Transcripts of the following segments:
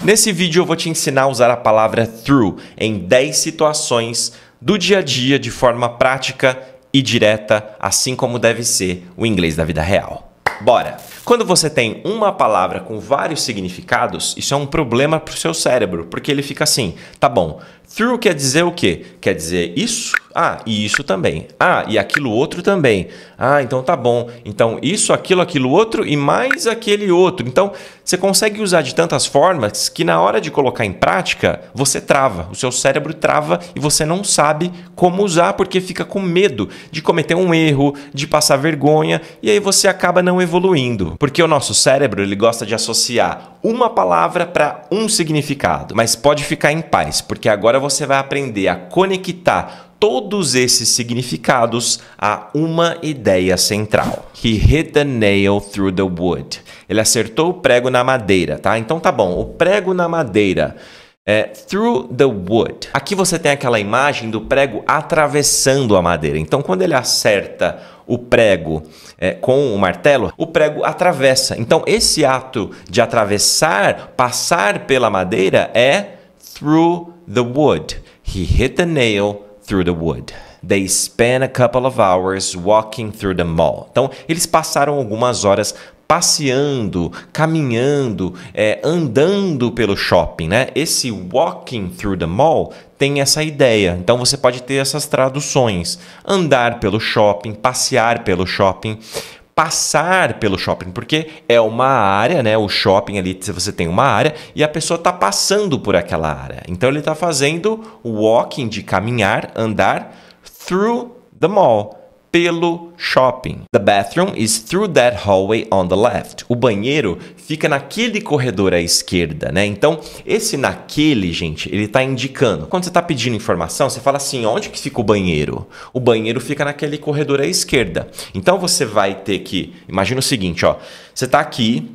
Nesse vídeo eu vou te ensinar a usar a palavra through em 10 situações do dia a dia de forma prática e direta, assim como deve ser o inglês da vida real. Bora! Quando você tem uma palavra com vários significados, isso é um problema para o seu cérebro, porque ele fica assim: tá bom, through quer dizer o quê? Quer dizer isso? Ah, e isso também. Ah, e aquilo outro também. Ah, então tá bom. Então isso, aquilo, aquilo outro e mais aquele outro. Então você consegue usar de tantas formas que na hora de colocar em prática você trava. O seu cérebro trava e você não sabe como usar porque fica com medo de cometer um erro, de passar vergonha e aí você acaba não evoluindo. Porque o nosso cérebro ele gosta de associar uma palavra para um significado. Mas pode ficar em paz, porque agora você vai aprender a conectar todos esses significados a uma ideia central. He hit the nail through the wood. Ele acertou o prego na madeira, tá? Então tá bom. O prego na madeira é through the wood. Aqui você tem aquela imagem do prego atravessando a madeira. Então quando ele acerta o prego é, com o martelo, o prego atravessa. Então esse ato de atravessar, passar pela madeira é through the wood. He hit the nail through the wood. They spent a couple of hours walking through the mall. Então, eles passaram algumas horas passeando, caminhando, é, andando pelo shopping, né? Esse walking through the mall tem essa ideia. Então você pode ter essas traduções: andar pelo shopping, passear pelo shopping passar pelo shopping, porque é uma área, né? O shopping ali, você tem uma área e a pessoa está passando por aquela área. Então ele está fazendo walking de caminhar, andar through the mall pelo shopping. The bathroom is through that hallway on the left. O banheiro fica naquele corredor à esquerda, né? Então, esse naquele, gente, ele está indicando. Quando você está pedindo informação, você fala assim, onde que fica o banheiro? O banheiro fica naquele corredor à esquerda. Então, você vai ter que... Imagina o seguinte, ó. Você está aqui,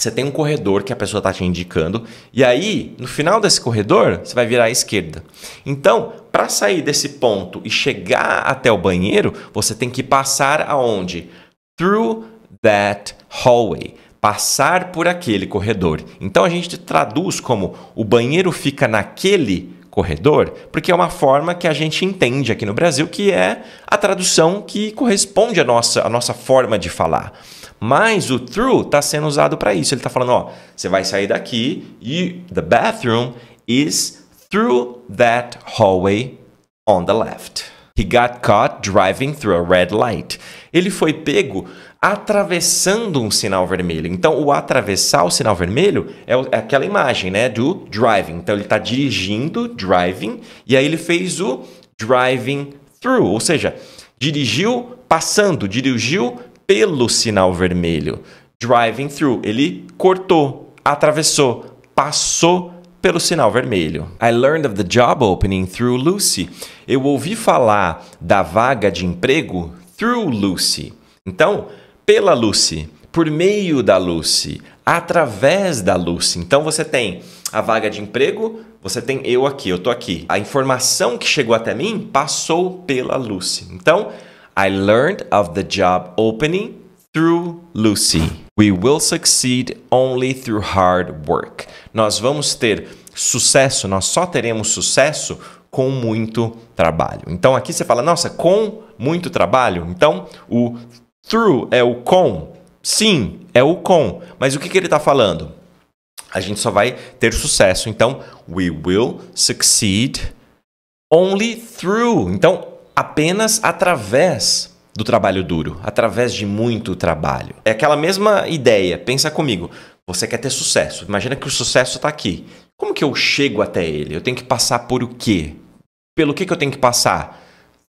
você tem um corredor que a pessoa está te indicando, e aí, no final desse corredor, você vai virar à esquerda. Então, para sair desse ponto e chegar até o banheiro, você tem que passar aonde? Through that hallway. Passar por aquele corredor. Então a gente traduz como o banheiro fica naquele corredor, porque é uma forma que a gente entende aqui no Brasil que é a tradução que corresponde à nossa, à nossa forma de falar. Mas o through está sendo usado para isso. Ele está falando, ó, você vai sair daqui e the bathroom is through that hallway on the left. He got caught driving through a red light. Ele foi pego atravessando um sinal vermelho. Então, o atravessar o sinal vermelho é, é aquela imagem, né, do driving. Então, ele está dirigindo, driving, e aí ele fez o driving through, ou seja, dirigiu passando, dirigiu pelo sinal vermelho. Driving through, ele cortou, atravessou, passou pelo sinal vermelho. I learned of the job opening through Lucy. Eu ouvi falar da vaga de emprego through Lucy. Então, pela Lucy, por meio da Lucy, através da Lucy. Então você tem a vaga de emprego, você tem eu aqui, eu tô aqui. A informação que chegou até mim passou pela Lucy. Então, I learned of the job opening through Lucy. We will succeed only through hard work. Nós vamos ter sucesso, nós só teremos sucesso com muito trabalho. Então aqui você fala, nossa, com muito trabalho. Então o through é o com. Sim, é o com. Mas o que, que ele está falando? A gente só vai ter sucesso. Então, we will succeed only through. Então, apenas através do trabalho duro, através de muito trabalho. É aquela mesma ideia. Pensa comigo. Você quer ter sucesso. Imagina que o sucesso está aqui. Como que eu chego até ele? Eu tenho que passar por o quê? Pelo que, que eu tenho que passar?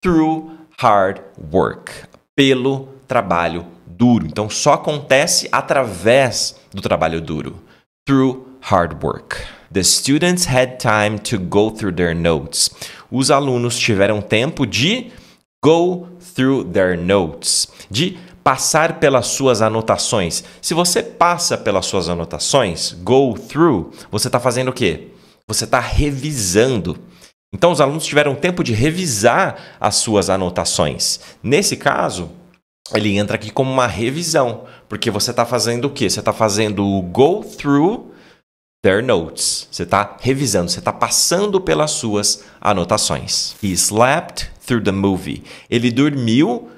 Through hard work. Pelo trabalho duro. Então só acontece através do trabalho duro. Through hard work. The students had time to go through their notes. Os alunos tiveram tempo de go through their notes, de passar pelas suas anotações. Se você passa pelas suas anotações, go through, você está fazendo o quê? Você está revisando. Então, os alunos tiveram tempo de revisar as suas anotações. Nesse caso, ele entra aqui como uma revisão, porque você está fazendo o quê? Você está fazendo o go through their notes. Você está revisando, você está passando pelas suas anotações. He slept through the movie. Ele dormiu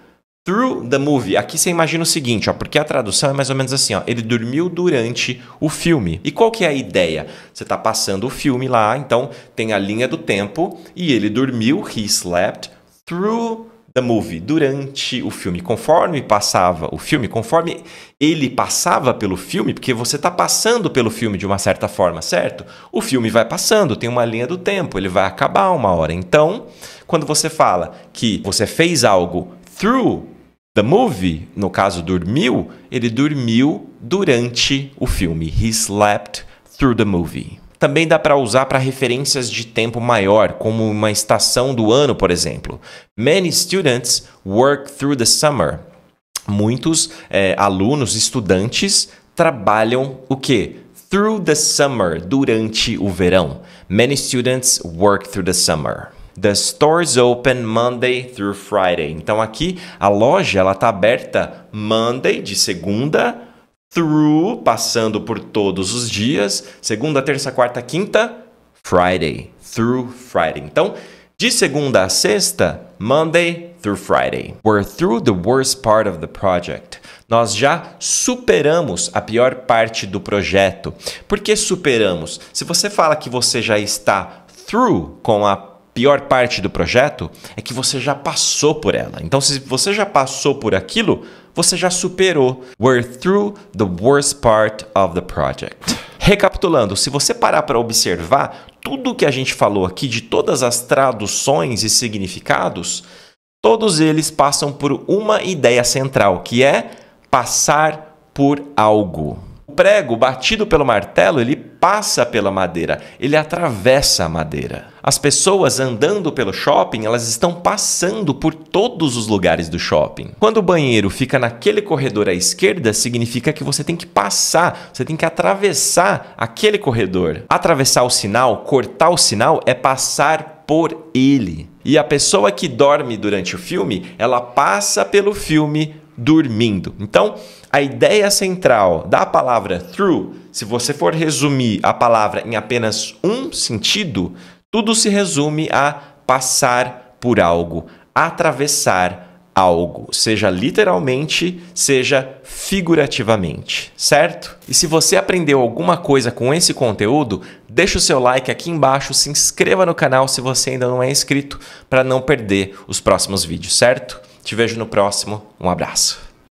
through the movie. Aqui você imagina o seguinte, ó, porque a tradução é mais ou menos assim, ó, ele dormiu durante o filme. E qual que é a ideia? Você está passando o filme lá, então tem a linha do tempo e ele dormiu, he slept through the movie, durante o filme, conforme passava o filme, conforme ele passava pelo filme, porque você está passando pelo filme de uma certa forma, certo? O filme vai passando, tem uma linha do tempo, ele vai acabar uma hora. Então, quando você fala que você fez algo through the movie, no caso dormiu, ele dormiu durante o filme. He slept through the movie. Também dá para usar para referências de tempo maior, como uma estação do ano, por exemplo. Many students work through the summer. Muitos é, alunos, estudantes, trabalham o quê? Through the summer, durante o verão. Many students work through the summer. The stores open Monday through Friday. Então aqui a loja ela está aberta Monday de segunda through, passando por todos os dias, segunda, terça, quarta, quinta, Friday, through Friday. Então, de segunda a sexta, Monday through Friday. We're through the worst part of the project. Nós já superamos a pior parte do projeto. Por que superamos? Se você fala que você já está through com a pior parte do projeto, é que você já passou por ela. Então, se você já passou por aquilo, você já superou. We're through the worst part of the project. Recapitulando, se você parar para observar tudo que a gente falou aqui de todas as traduções e significados, todos eles passam por uma ideia central, que é passar por algo prego batido pelo martelo, ele passa pela madeira, ele atravessa a madeira. As pessoas andando pelo shopping, elas estão passando por todos os lugares do shopping. Quando o banheiro fica naquele corredor à esquerda, significa que você tem que passar, você tem que atravessar aquele corredor. Atravessar o sinal, cortar o sinal é passar por ele. E a pessoa que dorme durante o filme, ela passa pelo filme dormindo. Então, a ideia central da palavra through, se você for resumir a palavra em apenas um sentido, tudo se resume a passar por algo, atravessar algo, seja literalmente, seja figurativamente, certo? E se você aprendeu alguma coisa com esse conteúdo, deixa o seu like aqui embaixo, se inscreva no canal se você ainda não é inscrito para não perder os próximos vídeos, certo? Te vejo no próximo, um abraço.